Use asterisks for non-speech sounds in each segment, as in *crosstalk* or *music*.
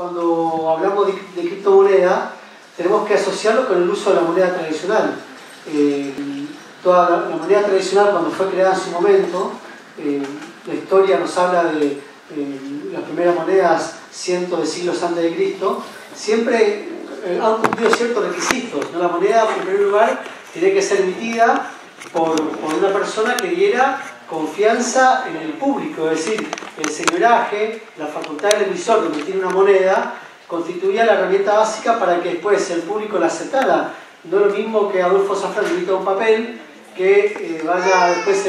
cuando hablamos de, de criptomoneda, tenemos que asociarlo con el uso de la moneda tradicional. Eh, toda la, moneda tradicional, cuando fue creada en su momento, eh, la historia nos habla de eh, las primeras monedas cientos de siglos antes de Cristo, siempre han cumplido ciertos requisitos. La moneda, en primer lugar, tiene que ser emitida por, por una persona que diera confianza en el público, es decir, el señoraje, la facultad del emisor donde tiene una moneda, constituía la herramienta básica para que después el público la aceptara. No es lo mismo que Adolfo Safran emita un papel, que eh, vaya después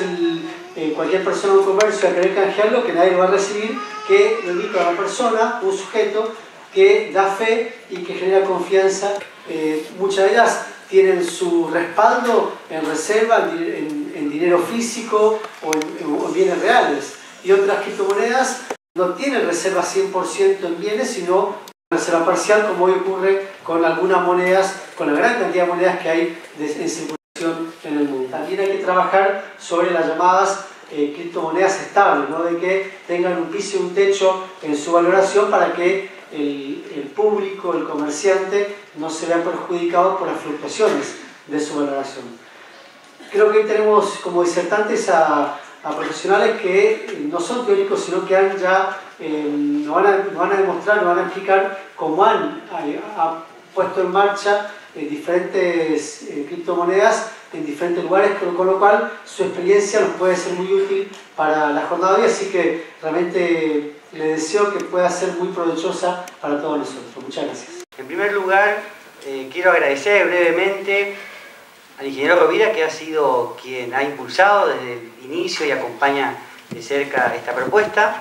eh, cualquier persona un comercio a querer canjearlo, que nadie lo va a recibir, que lo emita una persona, un sujeto, que da fe y que genera confianza. Eh, muchas de ellas tienen su respaldo en reserva, en, dinero físico o en, bienes reales. Y otras criptomonedas no tienen reserva 100% en bienes, sino reserva parcial, como hoy ocurre con algunas monedas, con la gran cantidad de monedas que hay en circulación en el mundo. También hay que trabajar sobre las llamadas eh, criptomonedas estables, ¿no? de que tengan un piso y un techo en su valoración para que el, público, el comerciante, no se vea perjudicado por las fluctuaciones de su valoración. Creo que tenemos como disertantes a, profesionales que no son teóricos, sino que han ya, eh, nos, van a, a, demostrar, nos van a explicar cómo han puesto en marcha eh, diferentes eh, criptomonedas en diferentes lugares, con, lo cual su experiencia nos puede ser muy útil para la jornada de hoy, así que realmente le deseo que pueda ser muy provechosa para todos nosotros. Muchas gracias. En primer lugar, eh, quiero agradecer brevemente al ingeniero Rovira, que ha sido quien ha impulsado desde el inicio y acompaña de cerca esta propuesta.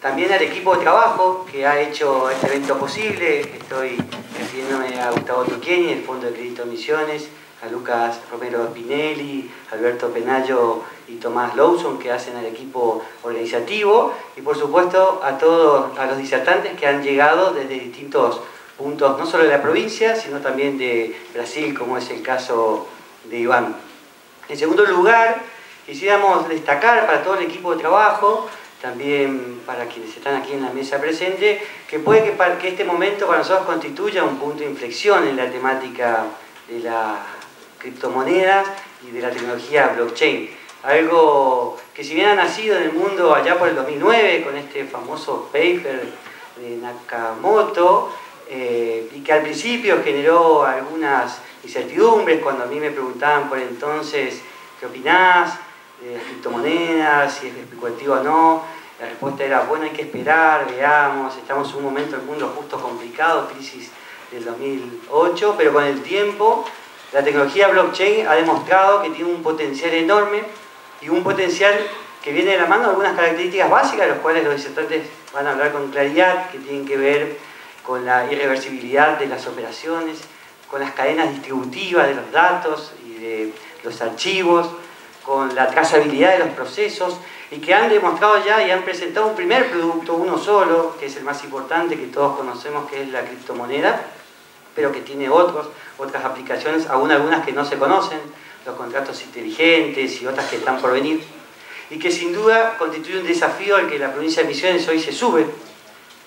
También al equipo de trabajo que ha hecho este evento posible. Estoy refiriéndome a Gustavo Turqueni, el Fondo de Crédito Misiones, a Lucas Romero Spinelli, Alberto Penayo y Tomás Lawson que hacen el equipo organizativo y por supuesto a todos a los disertantes que han llegado desde distintos puntos, no solo de la provincia, sino también de Brasil, como es el caso de Iván. En segundo lugar, quisiéramos destacar para todo el equipo de trabajo, también para quienes están aquí en la mesa presente, que puede que, que este momento para nosotros constituya un punto de inflexión en la temática de las criptomonedas y de la tecnología blockchain. Algo que si bien ha nacido en el mundo allá por el 2009 con este famoso paper de Nakamoto, eh, y que al principio generó algunas incertidumbres cuando a mí me preguntaban por entonces qué opinás de las criptomonedas, si es especulativo o no. La respuesta era, bueno, hay que esperar, veamos, estamos en un momento del mundo justo complicado, crisis del 2008, pero con el tiempo la tecnología blockchain ha demostrado que tiene un potencial enorme y un potencial que viene de la mano de algunas características básicas, de las cuales los disertantes van a hablar con claridad, que tienen que ver con la irreversibilidad de las operaciones, con las cadenas distributivas de los datos y de los archivos, con la trazabilidad de los procesos y que han demostrado ya y han presentado un primer producto, uno solo, que es el más importante que todos conocemos, que es la criptomoneda, pero que tiene otros, otras aplicaciones, aún algunas que no se conocen, los contratos inteligentes y otras que están por venir, y que sin duda constituye un desafío al que la provincia de Misiones hoy se sube,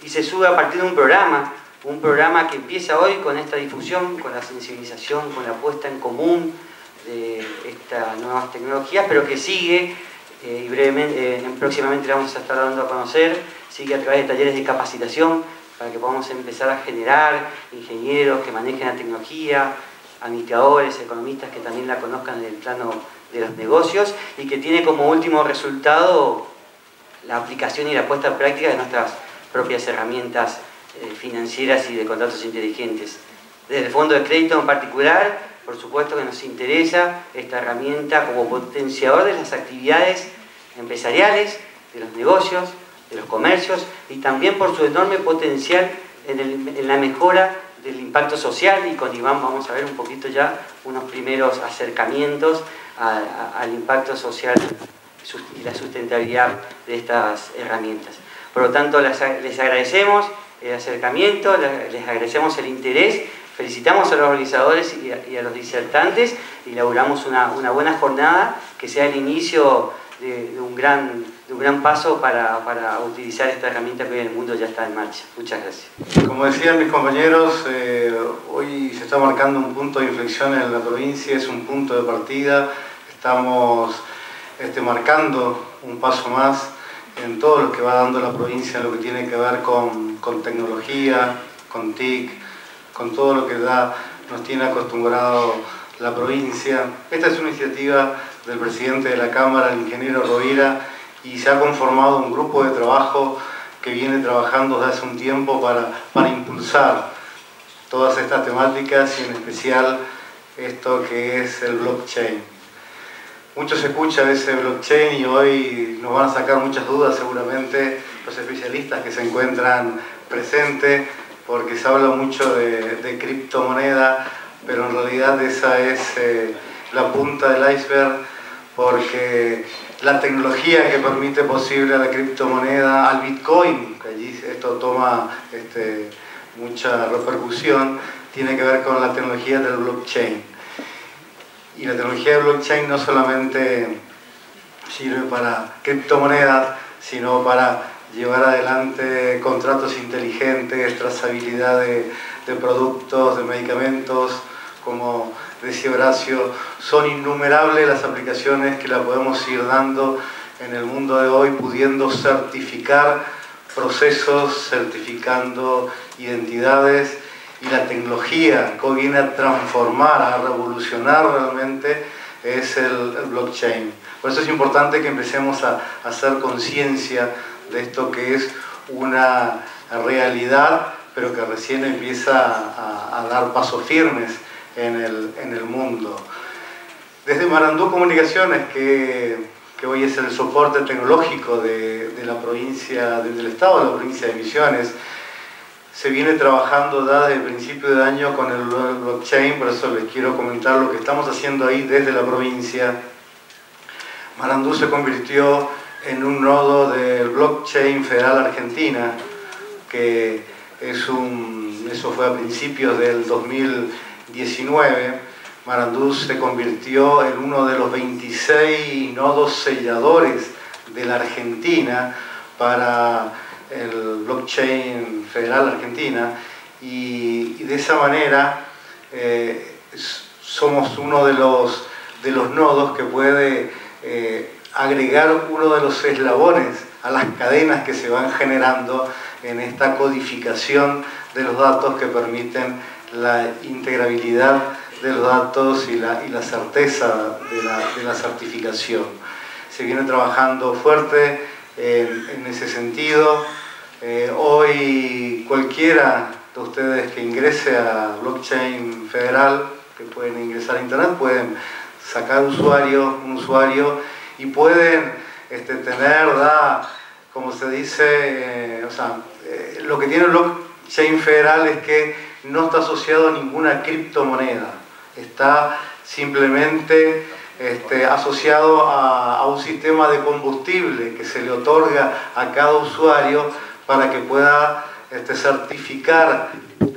y se sube a partir de un programa, un programa que empieza hoy con esta difusión, con la sensibilización, con la puesta en común de estas nuevas tecnologías, pero que sigue, eh, y brevemente, eh, próximamente la vamos a estar dando a conocer, sigue a través de talleres de capacitación, para que podamos empezar a generar ingenieros que manejen la tecnología, administradores, economistas que también la conozcan en el plano de los negocios y que tiene como último resultado la aplicación y la puesta en práctica de nuestras propias herramientas eh, financieras y de contratos inteligentes. Desde el fondo de crédito en particular, por supuesto que nos interesa esta herramienta como potenciador de las actividades empresariales, de los negocios, de los comercios y también por su enorme potencial en, la mejora del impacto social y con Iván vamos a ver un poquito ya unos primeros acercamientos al impacto social y la sustentabilidad de estas herramientas. Por lo tanto, les, agradecemos el acercamiento, les agradecemos el interés, felicitamos a los organizadores y a, los disertantes y inauguramos una, buena jornada que sea el inicio de un gran un gran paso para, para, utilizar esta herramienta que hoy en el mundo ya está en marcha. Muchas gracias. Como decían mis compañeros, eh, hoy se está marcando un punto de inflexión en la provincia, es un punto de partida, estamos este, marcando un paso más en todo lo que va dando la provincia, lo que tiene que ver con, con tecnología, con TIC, con todo lo que da, nos tiene acostumbrado la provincia. Esta es una iniciativa del presidente de la Cámara, el ingeniero Rovira, y se ha conformado un grupo de trabajo que viene trabajando desde hace un tiempo para, impulsar todas estas temáticas y en especial esto que es el blockchain. Mucho se escucha de ese blockchain y hoy nos van a sacar muchas dudas seguramente los especialistas que se encuentran presentes porque se habla mucho de, de criptomoneda, pero en realidad esa es eh, la punta del iceberg porque la tecnología que permite posible a la criptomoneda, al Bitcoin, que allí esto toma este, mucha repercusión, tiene que ver con la tecnología del blockchain. Y la tecnología del blockchain no solamente sirve para criptomonedas, sino para llevar adelante contratos inteligentes, trazabilidad de, de productos, de medicamentos, como decía Horacio, son innumerables las aplicaciones que la podemos ir dando en el mundo de hoy, pudiendo certificar procesos, certificando identidades y la tecnología que viene a transformar, a revolucionar realmente es el, blockchain. Por eso es importante que empecemos a, hacer conciencia de esto que es una realidad, pero que recién empieza a, a dar pasos firmes en el, en el mundo. Desde Marandú Comunicaciones, que, que, hoy es el soporte tecnológico de, de la provincia, del Estado de la provincia de Misiones, se viene trabajando desde el principio de año con el blockchain, por eso les quiero comentar lo que estamos haciendo ahí desde la provincia. Marandú se convirtió en un nodo del blockchain federal argentina, que es un, eso fue a principios del 2000 19, Marandú se convirtió en uno de los 26 nodos selladores de la Argentina para el blockchain federal argentina. Y, de esa manera eh, somos uno de los, de los nodos que puede eh, agregar uno de los eslabones a las cadenas que se van generando en esta codificación de los datos que permiten la integrabilidad de los datos y la, y la certeza de la, de la, certificación. Se viene trabajando fuerte en, en ese sentido. Eh, hoy cualquiera de ustedes que ingrese a Blockchain Federal, que pueden ingresar a Internet, pueden sacar usuario, un usuario y pueden este, tener, como se dice, eh, o sea, eh, lo que tiene Blockchain Federal es que no está asociado a ninguna criptomoneda, está simplemente este, asociado a, un sistema de combustible que se le otorga a cada usuario para que pueda este, certificar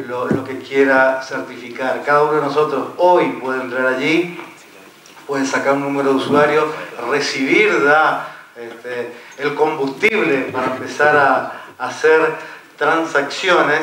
lo, que quiera certificar. Cada uno de nosotros hoy puede entrar allí, puede sacar un número de usuario, recibir da, este, el combustible para empezar a hacer transacciones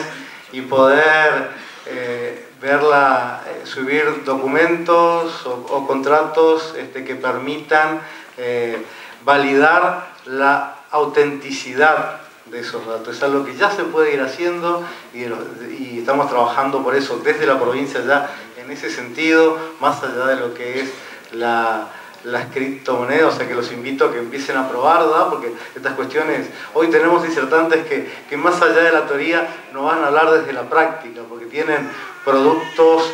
y poder eh, verla, eh, subir documentos o, contratos este, que permitan eh, validar la autenticidad de esos datos. Es algo que ya se puede ir haciendo y, estamos trabajando por eso desde la provincia ya en ese sentido, más allá de lo que es la, las criptomonedas, o sea que los invito a que empiecen a probar, ¿verdad? porque estas cuestiones, hoy tenemos disertantes que, que, más allá de la teoría nos van a hablar desde la práctica, porque tienen productos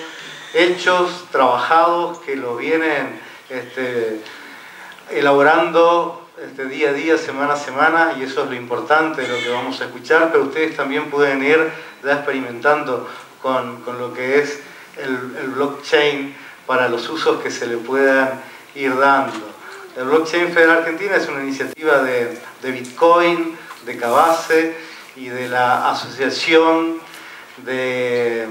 hechos, trabajados, que lo vienen este, elaborando este, día a día, semana a semana, y eso es lo importante de lo que vamos a escuchar, pero ustedes también pueden ir ya experimentando con, con lo que es el blockchain para los usos que se le puedan ir dando. El Blockchain Federal Argentina es una iniciativa de, de Bitcoin, de Cabase y de la Asociación de,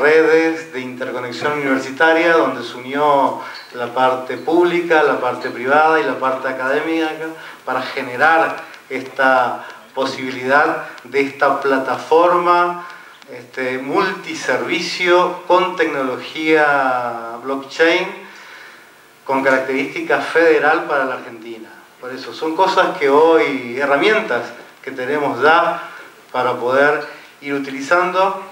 redes de interconexión universitaria, donde se unió la parte pública, la parte privada y la parte académica para generar esta posibilidad de esta plataforma este, multiservicio con tecnología blockchain con características federal para la Argentina. Por eso son cosas que hoy, herramientas que tenemos ya para poder ir utilizando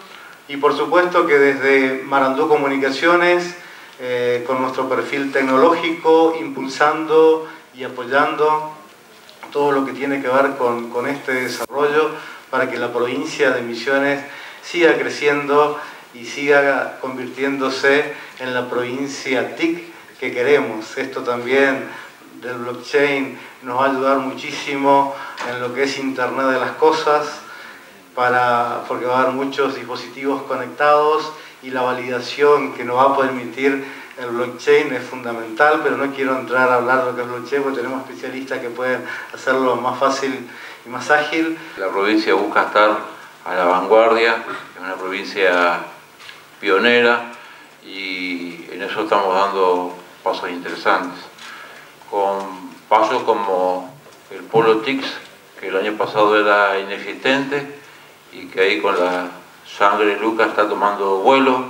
y por supuesto que desde Marandú Comunicaciones, eh, con nuestro perfil tecnológico, impulsando y apoyando todo lo que tiene que ver con, con este desarrollo para que la provincia de Misiones siga creciendo y siga convirtiéndose en la provincia TIC que queremos. Esto también del blockchain nos va a ayudar muchísimo en lo que es Internet de las Cosas, para, porque va a haber muchos dispositivos conectados y la validación que nos va a permitir el blockchain es fundamental, pero no quiero entrar a hablar de lo que es blockchain porque tenemos especialistas que pueden hacerlo más fácil y más ágil. La provincia busca estar a la vanguardia, es una provincia pionera y en eso estamos dando pasos interesantes, con pasos como el Polo TICS, que el año pasado era inexistente, y que ahí con la sangre Lucas está tomando vuelo.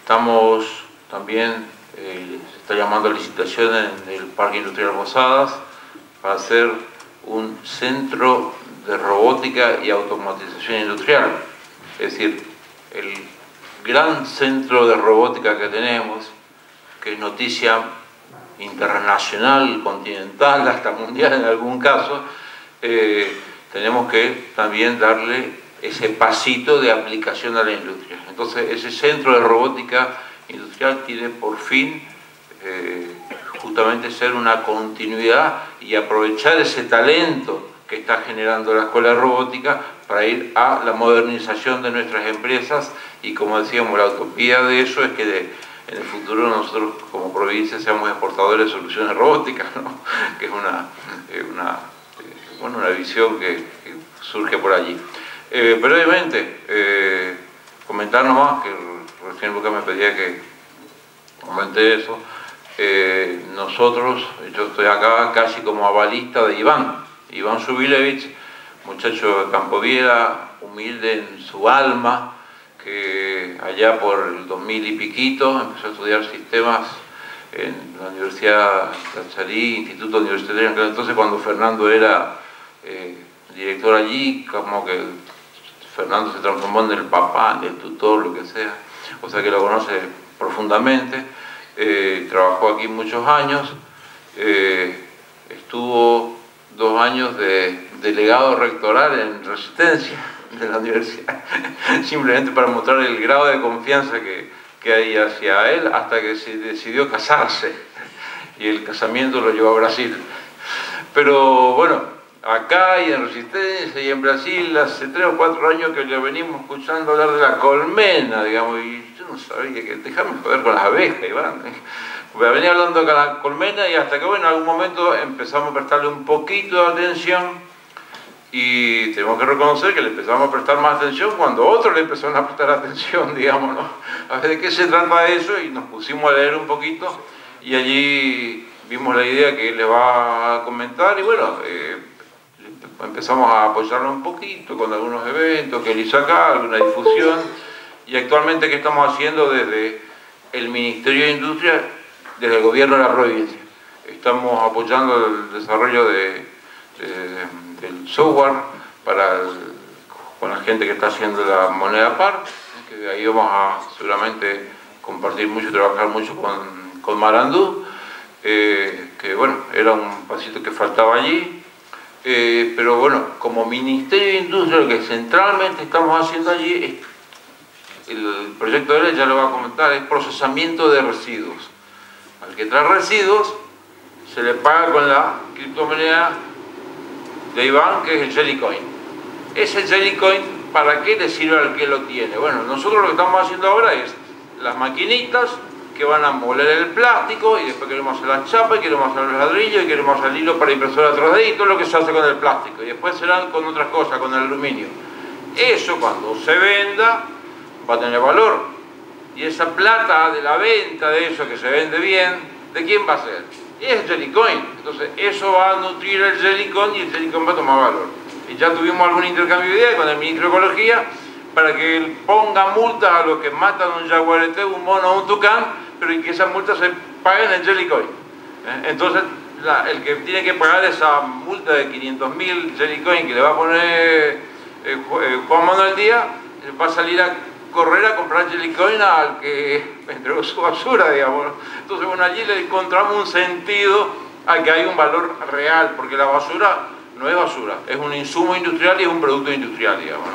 Estamos también, eh, se está llamando a licitación en el Parque Industrial Posadas para hacer un centro de robótica y automatización industrial. Es decir, el gran centro de robótica que tenemos, que es noticia internacional, continental, hasta mundial en algún caso, eh, tenemos que también darle ese pasito de aplicación a la industria. Entonces, ese centro de robótica industrial tiene por fin eh, justamente ser una continuidad y aprovechar ese talento que está generando la Escuela Robótica para ir a la modernización de nuestras empresas y como decíamos, la utopía de eso es que en el futuro nosotros como provincia seamos exportadores de soluciones robóticas, *laughs* que es una, una bueno, una visión que, surge por allí. Eh, brevemente, eh, comentar nomás, que recién Lucas me pedía que comente eso, eh, nosotros, yo estoy acá casi como avalista de Iván, Iván Subilevich, muchacho de Campoviera, humilde en su alma, que allá por el 2000 y piquito empezó a estudiar sistemas en la Universidad Tacharí, Instituto Universitario, entonces cuando Fernando era eh, director allí, como que Fernando se transformó en el papá, en el tutor, lo que sea, o sea que lo conoce profundamente, eh, trabajó aquí muchos años, eh, estuvo dos años de delegado rectoral en Resistencia de la universidad, *laughs* simplemente para mostrar el grado de confianza que, que hay hacia él hasta que se decidió casarse y el casamiento lo llevó a Brasil. Pero bueno, acá y en Resistencia y en Brasil hace tres o cuatro años que le venimos escuchando hablar de la colmena, digamos, y yo no sabía que déjame joder con las abejas, Iván. Venía hablando de la colmena y hasta que bueno, en algún momento empezamos a prestarle un poquito de atención y tenemos que reconocer que le empezamos a prestar más atención cuando otros le empezaron a prestar *laughs* atención, digamos, ¿no? A ver de qué se trata eso y nos pusimos a leer un poquito y allí vimos la idea que él le va a comentar y bueno, eh, empezamos a apoyarlo un poquito con algunos eventos que él hizo acá, alguna difusión, y actualmente ¿qué estamos haciendo desde el Ministerio de Industria, desde el gobierno de la provincia? Estamos apoyando el desarrollo de, del software para con la gente que está haciendo la moneda PAR, que ahí vamos a seguramente compartir mucho y trabajar mucho con, Marandú, eh, que bueno, era un pasito que faltaba allí, eh, pero bueno, como Ministerio de Industria lo que centralmente estamos haciendo allí el proyecto de ley ya lo va a comentar, es procesamiento de residuos. Al que trae residuos se le paga con la criptomoneda de Iván, que es el Jellycoin. Ese Jellycoin, ¿para qué le sirve al que lo tiene? Bueno, nosotros lo que estamos haciendo ahora es las maquinitas que van a moler el plástico y después queremos hacer la chapa y queremos hacer los ladrillos y queremos hacer el hilo para impresora 3D y todo lo que se hace con el plástico y después serán con otras cosas, con el aluminio. eso cuando se venda va a tener valor. Y esa plata de la venta de eso que se vende bien, ¿de quién va a ser? Y es Jellycoin. Entonces eso va a nutrir el Jellycoin y el Jellycoin va a tomar valor. Y ya tuvimos algún intercambio de ideas con el ministro de Ecología para que él ponga multas a los que matan un jaguarete, un mono o un tucán, pero que esas multas se paguen en Jellycoin. ¿Eh? Entonces el que tiene que pagar esa multa de 500.000 Jellycoin que le va a poner eh, eh, Juan Manuel Díaz, va a salir a correr a comprar Jellycoin al que entregó su basura, digamos. Entonces, bueno, allí le encontramos un sentido a que hay un valor real, porque la basura no es basura, es un insumo industrial y es un producto industrial, digamos.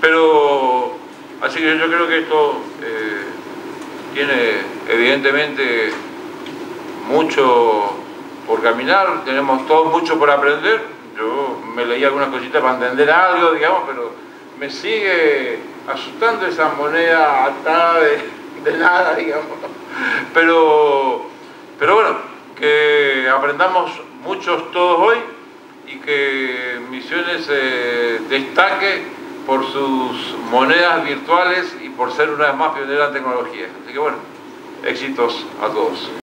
Pero, así que yo creo que esto eh, tiene evidentemente mucho por caminar, tenemos todos mucho por aprender. Yo me leí algunas cositas para entender algo, digamos, pero me sigue asustando esa moneda atada de, nada, digamos. Pero, pero bueno, que aprendamos muchos todos hoy y que Misiones eh, destaque por sus monedas virtuales y por ser una vez más pionera en tecnología. Así que bueno, éxitos a todos.